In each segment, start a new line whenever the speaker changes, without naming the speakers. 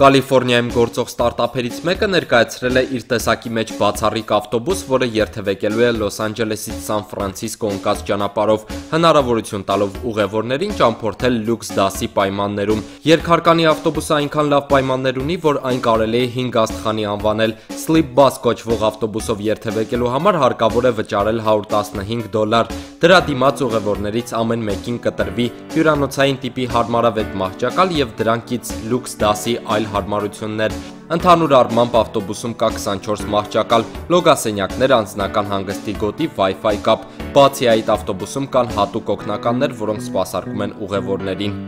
Կալիֆոռնիայում գործող ստարտափերից մեկը ներկայացրել է իր տեսակի մեջ բացառիկ ավտոբուս, որը երթևեկելու է Լոս Անջելեսից Սան Ֆրանցիսկո ընկած ճանապարհով, հնարավորություն տալով ուղևորներին ճամփորդել լյուքս դասի պայմաններում։ Երկհարկանի ավտոբուսը այնքան լավ պայմաններ ունի, որ այն կարելի է 5 աստղանի անվանել։ Sleep Bus կոչվող ավտոբուսով երթևեկելու համար հարկավոր է վճարել 115 դոլար։ Դրա դիմաց ուղևորներից ամեն մեկին կտրվի հյուրանոցային տիպի հարմարավետ մահճակալ եւ դրանքից լյուքս դասի այլ հարմարություններ։ Ընդհանուր առմամբ ավտոբուսում կա 24 մահճակալ, լոգասենյակներ, անձնական հանգստի գոտի, Wi-Fi կապ։ Բացի այդ ավտոբուսում կան հատուկ օգնականներ, որոնք սպասարկում են ուղևորներին։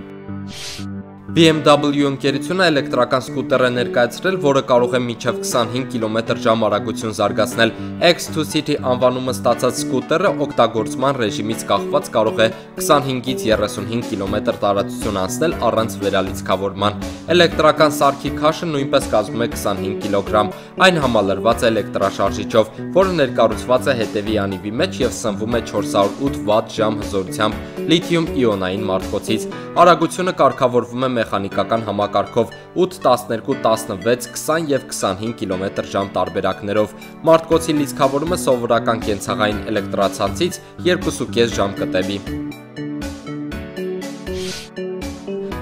BMW ընկերությունը էլեկտրական սկուտեր է ներկայացրել, որը կարող է մինչև 25 կմ/ժ արագություն զարգացնել։ X2 City անվանումը ստացած սկուտերը օգտագործման ռեժիմից կախված կարող է 25-ից 35 կմ տարածություն անցնել առանց վերալիցքավորման։ Էլեկտրական սարքի քաշը նույնպես կազմում է 25 կիլոգրամ։ Այն համալրված է էլեկտրաշարժիչով, որը ներկառուցված է հետևի անիվի մեջ եւ սնվում է 408 վատ ժամ հզորությամբ լիթիում-իոնային մարտկոցից։ Արագությունը կարգավորվում է մեխանիկական համակարգով 8, 12, 16, 20 եւ 25 կմ/ժ տարբերակներով։ Մարտկոցի լիցքավորումը սովորական կենցաղային էլեկտրացանցից 2.5 ժամ կտևի։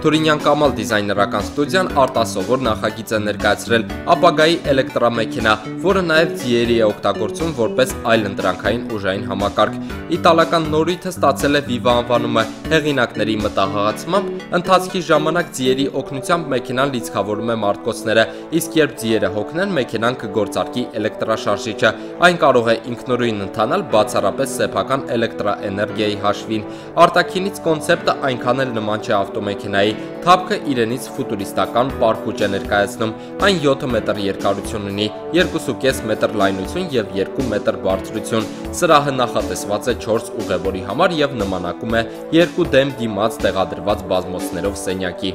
Թուրինյան Կամալ դիզայներական ստուդիան արտասովոր նախագիծ է ներկայացրել ապագայի էլեկտրամեքենա, որը նաև ձիերի է օգտագործում որպես այլ ընտրանքային ուժային համակարգ։ Իտալական նորույթը ստացել է Viva անվանումը հեղինակների մտահղացմամբ, ընթացքի ժամանակ ձիերի օգնությամբ մեքենան լիցքավորում է մարտկոցները, իսկ երբ ձիերը հոգնեն, մեքենան կգործարկի էլեկտրաշարժիչը։ Այն կարող է ինքնուրույն ընթանալ բացառապես սեփական էլեկտրաէներգիայի հաշվին։ Արտաքինից կոնցեպտը այնքան էլ նման չէ ավտոմեքենայի Կենայի թափքը իրենից ֆուտուրիստական պարկուճ է ներկայացնում։ Այն 7 մետր երկարություն ունի, 2.5 մետր լայնություն եւ 2 մետր բարձրություն։ Սրահը նախատեսված է 4 ուղևորի համար եւ նմանակում է երկու դեմ դիմաց տեղադրված բազմոցներով սենյակի։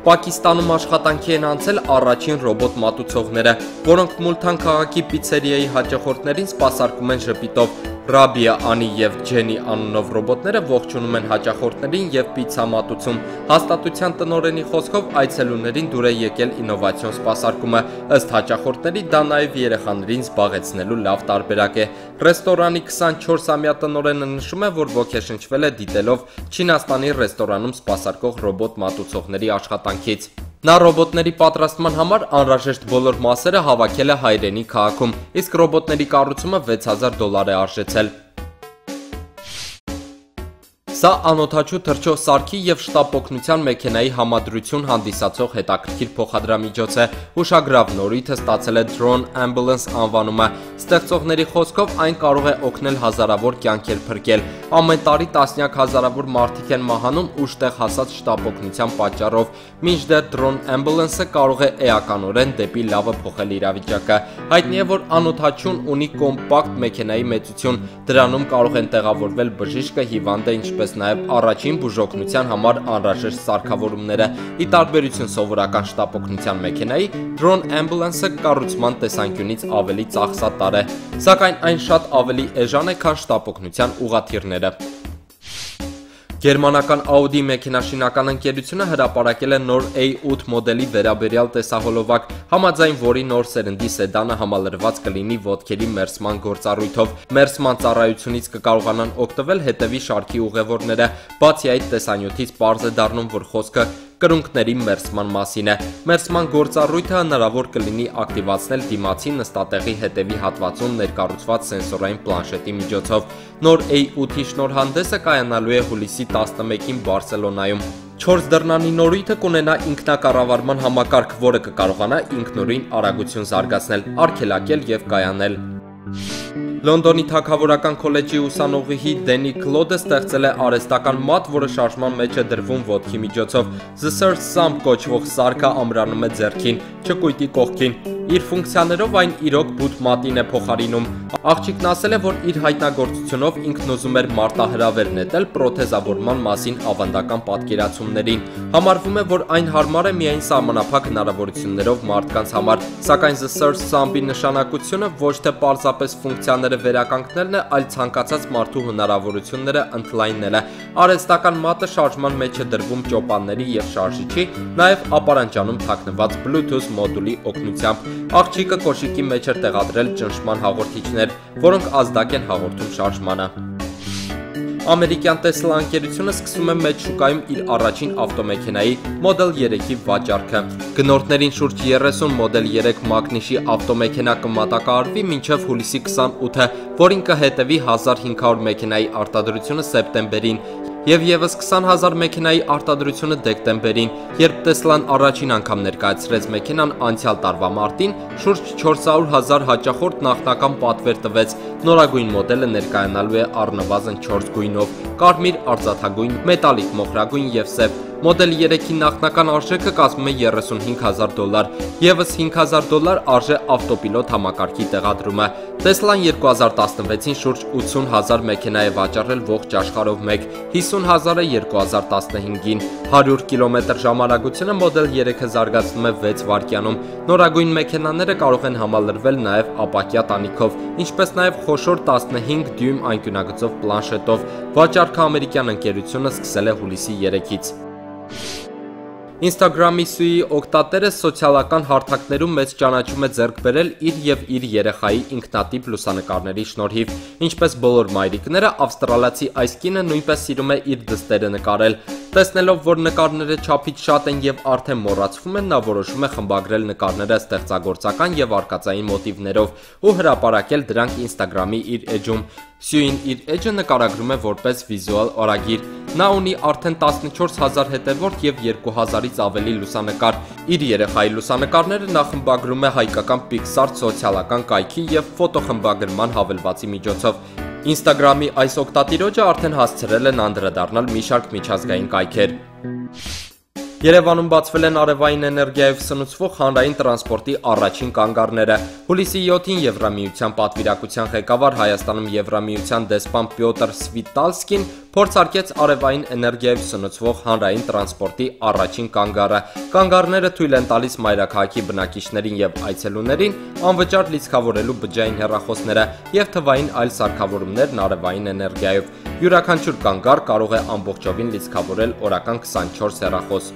Պակիստանում աշխատանքի են անցել առաջին ռոբոտ մատուցողները, որոնք Մուլթան քաղաքի պիցերիայի հաճախորդներին սպասարկում են ժպիտով, Ռաբիա, Անի եւ Ջենի անունով ռոբոտները ողջունում են հաճախորդներին եւ պիցա մատուցում։ Հաստատության տնօրենի խոսքով այցելուներին դուր է եկել ինովացիոն սպասարկումը, ըստ հաճախորդների դա նաեւ երեխաներին զբաղեցնելու լավ տարբերակ է։ Ռեստորանի 24-ամյա տնօրենը նշում է, որ ոգեշնչվել է դիտելով Չինաստանի ռեստորանում սպասարկող ռոբոտ մատուցողների աշխատանքից։ Նա ռոբոտների պատրաստման համար անհրաժեշտ բոլոր մասերը հավաքել է հայրենի քաղաքում, իսկ ռոբոտների կառուցումը 6000 դոլար է արժեցել։ Սա անօթաչու թրջող սարքի եւ շտապ օգնության մեքենայի համադրություն հանդիսացող հետաքրքիր փոխադրամիջոց է։ Հուշագրավ նորույթը ստացել է Drone Ambulance անվանումը։ Ստեղծողների խոսքով այն կարող է օգնել հազարավոր կյանքեր փրկել։ Ամեն տարի տասնյակ հազարավոր մարդիկ են մահանում ուշտեղ հասած շտապ օգնության պատճառով։ Մինչդեռ Drone Ambulance-ը կարող է էականորեն դեպի լավը փոխել իրավիճակը։ Հայտնի է, որ անօթաչուն ունի կոմպակտ մեքենայի մեծություն։ Դրանում կարող են տեղավորվել բժիշկը, հիվանդը, ինչպես նաև առաջին բուժօգնության համար անհրաժեշտ սարքավորումները։ Ի տարբերություն սովորական շտապօգնության մեքենայի, Drone Ambulance-ը կառուցման տեսանկյունից ավելի ծախսատար է, սակայն այն շատ ավելի էժան է, քան շտապօգնության ուղաթիռները։ Գերմանական Audi մեքենաշինական ընկերությունը հրապարակել է նոր A8 մոդելի վերաբերյալ տեսահոլովակ, համաձայն որի նոր սերնդի սեդանը համալրված կլինի ոտքերի մերսման գործառույթով։ Մերսման ծառայությունից կկարողանան օգտվել հետևի շարքի ուղևորները։ Բացի այդ տեսանյութից པարզ է դառնում, որ խոսքը կրունկների մերսման մասին է։ Մերսման գործառույթը հնարավոր կլինի ակտիվացնել դիմացի նստատեղի հետևի հատվածում ներկառուցված սենսորային պլանշետի միջոցով։ Նոր A8-ի շնորհանդեսը կայանալու է հուլիսի 11-ին Բարսելոնայում։ 4 դռնանի նորույթը կունենա ինքնակառավարման համակարգ, որը կկարողանա ինքնուրույն արագություն զարգացնել, արգելակել եւ կայանել։ Լոնդոնի Թագավորական քոլեջի ուսանողի Դենի Կլոդը ստեղծել է արհեստական մատ, որը շարժման մեջ է դրվում ոտքի միջոցով։ The Search Sump կոչվող սարքը ամրանում է ձեռքին, չկույտի կողքին։ Իր ֆունկցիաներով այն իրոք բութ մատին է փոխարինում։ Աղջիկն ասել է, որ իր հայտնագործությունով ինքն ուզում էր մարտահրավեր նետել պրոթեզավորման մասին ավանդական պատկերացումներին։ Համարվում է, որ այն հարմար է միայն սահմանափակ հնարավորություններով մարդկանց համար, սակայն The Search Samba-ի նշանակությունը ոչ թե պարզապես ֆունկցիաները վերականգնելն է, այլ ցանկացած մարդու հնարավորությունները ընդլայնելը։ Արհեստական մատը շարժման մեջ է դրվում ճոպանների եւ շարժիչի, նաեւ ապարանջանում թաքնված Bluetooth մոդուլի օգնությամբ։ Աղջիկը կոշիկի մեջ էր տեղադրել ճնշման հաղորդիչներ, որոնք ազդակ են հաղորդում շարժմանը։ Ամերիկյան Tesla ընկերությունը սկսում է մեծ շուկայում իր առաջին ավտոմեքենայի Model 3-ի վաճառքը։ Գնորդներին շուրջ 30 Model 3 մագնիշի ավտոմեքենա կմատակարարվի մինչև հուլիսի 28-ը, որին կհետևի 1500 մեքենայի արտադրությունը սեպտեմբերին եւ եւս 20000 մեքենայի արտադրությունը դեկտեմբերին, երբ Տեսլան առաջին անգամ ներկայացրեց մեքենան անցյալ տարվա մարտին, շուրջ 400.000 հաճախորդ նախնական պատվեր տվեց։ Նորագույն մոդելը ներկայանալու է առնվազն 4 գույնով՝ կարմիր, արծաթագույն, մետալիկ մոխրագույն եւ սև Մոդել 3-ի նախնական արժեքը կազմում է 35000 դոլար, եւս 5000 դոլար արժե ավտոպիլոտ համակարգի տեղադրումը։ Tesla-ն 2016-ին շուրջ 80000 մեքենա է վաճառել ողջ աշխարհով մեկ, 50000-ը 2015-ին։ 100 կիլոմետր ժամանակությունը Model 3-ը զարգացնում է 6 վայրկյանում։ Նորագույն մեքենաները կարող են համալրվել նաև ապակյա տանիքով, ինչպես նաև խոշոր 15 դյույմ անկյունագծով պլանշետով։ Վաճառքը ամերիկյան ընկերությունը սկսել է հուլիսի 3-ից։ Instagram-ի սուի օգտատերը սոցիալական հարթակներում մեծ ճանաչում է ձեռք բերել իր եւ իր երեխայի ինքնատիպ լուսանկարների շնորհիվ։ Ինչպես բոլոր մայրիկները, ավստրալացի այս կինը նույնպես սիրում է իր դստերը նկարել։ Տեսնելով, որ նկարները չափից շատ են եւ արդեն մոռացվում են, նա որոշում է խմբագրել նկարները ստեղծագործական եւ արկածային մոտիվներով ու հրապարակել դրանք Instagram-ի իր էջում։ Սյուին իր էջը նկարագրում է որպես վիզուալ օրագիր։ Նա ունի արդեն 14000 հետևորդ եւ 2000-ից ավելի լուսանկար։ Իր երեխայի լուսանկարները նա խմբագրում է հայկական Pixar սոցիալական կայքի եւ ֆոտոխմբագրման հավելվածի միջոցով։ Instagram-ի այս օգտատիրոջը արդեն հասցրել են անդրադառնալ մի շարք միջազգային կայքեր։ Երևանում բացվել են արևային էներգիայով սնուցվող հանրային տրանսպորտի առաջին կանգառները։ Հուլիսի 7-ին Եվրամիության պատվիրակության ղեկավար Հայաստանում Եվրամիության դեսպան Պյոտր Սվիտալսկին փորձարկեց արևային էներգիայով սնուցվող հանրային տրանսպորտի առաջին կանգառը։ Կանգառները թույլ են տալիս մայրաքաղաքի բնակիչներին եւ այցելուներին անվճար լիցքավորելու բջջային հեռախոսները եւ թվային այլ սարքավորումներն արևային էներգիայով։ Յուրաքանչյուր կանգառ կարող է ամբողջովին լիցքավորել օրական 24 հեռախոս։